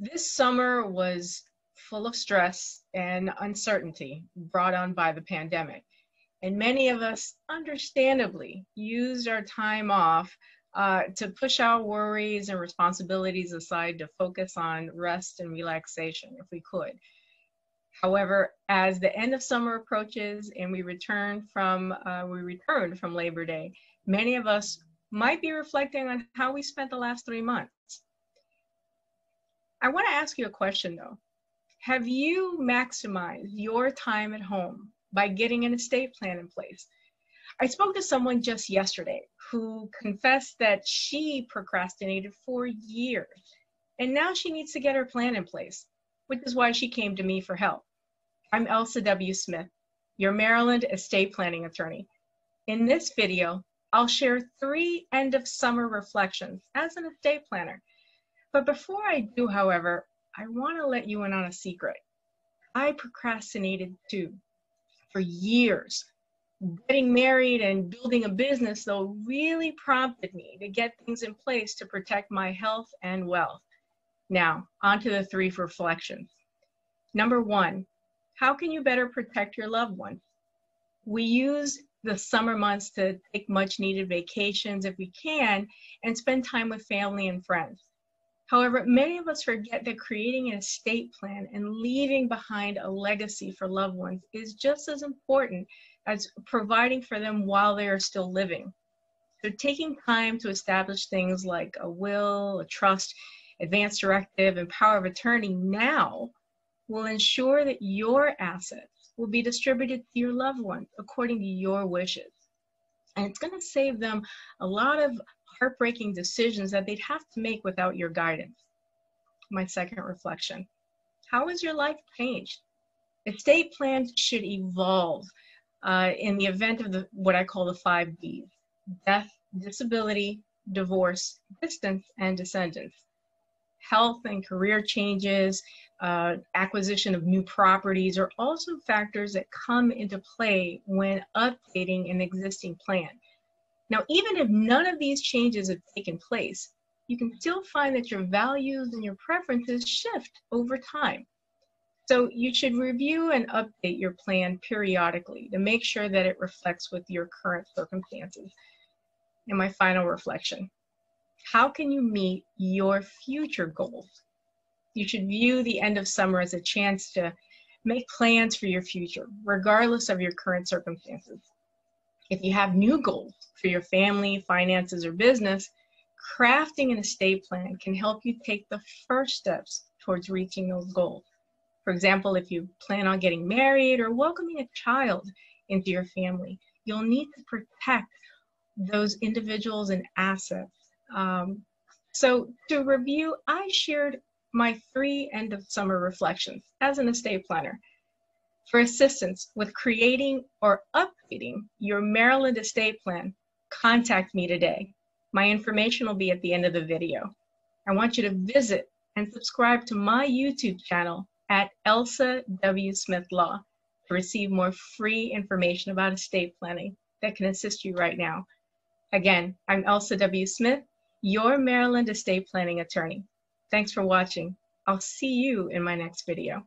This summer was full of stress and uncertainty brought on by the pandemic. And many of us, understandably, used our time off uh, to push our worries and responsibilities aside to focus on rest and relaxation if we could. However, as the end of summer approaches and we return from uh, we return from Labor Day, many of us might be reflecting on how we spent the last three months. I want to ask you a question though. Have you maximized your time at home by getting an estate plan in place? I spoke to someone just yesterday who confessed that she procrastinated for years and now she needs to get her plan in place, which is why she came to me for help. I'm Elsa W. Smith, your Maryland estate planning attorney. In this video, I'll share three end of summer reflections as an estate planner. But before I do, however, I want to let you in on a secret. I procrastinated too for years. Getting married and building a business, though, really prompted me to get things in place to protect my health and wealth. Now, on to the three reflections. Number one, how can you better protect your loved ones? We use the summer months to take much needed vacations if we can and spend time with family and friends. However, many of us forget that creating an estate plan and leaving behind a legacy for loved ones is just as important as providing for them while they are still living. So, taking time to establish things like a will, a trust, advance directive, and power of attorney now will ensure that your assets will be distributed to your loved ones according to your wishes. And it's going to save them a lot of heartbreaking decisions that they'd have to make without your guidance. My second reflection How has your life changed? Estate plans should evolve uh, in the event of the what I call the five Ds death, disability, divorce, distance, and descendants. Health and career changes, uh, acquisition of new properties are also factors that come into play when updating an existing plan. Now, even if none of these changes have taken place, you can still find that your values and your preferences shift over time. So you should review and update your plan periodically to make sure that it reflects with your current circumstances. And my final reflection, how can you meet your future goals? You should view the end of summer as a chance to make plans for your future, regardless of your current circumstances. If you have new goals for your family, finances, or business, crafting an estate plan can help you take the first steps towards reaching those goals. For example, if you plan on getting married or welcoming a child into your family, you'll need to protect those individuals and assets. Um, so, to review, I shared my three end of summer reflections as an estate planner. For assistance with creating or updating your Maryland estate plan, contact me today. My information will be at the end of the video. I want you to visit and subscribe to my YouTube channel at Elsa W. Smith Law to receive more free information about estate planning that can assist you right now. Again, I'm Elsa W. Smith, your Maryland estate planning attorney. Thanks for watching. I'll see you in my next video.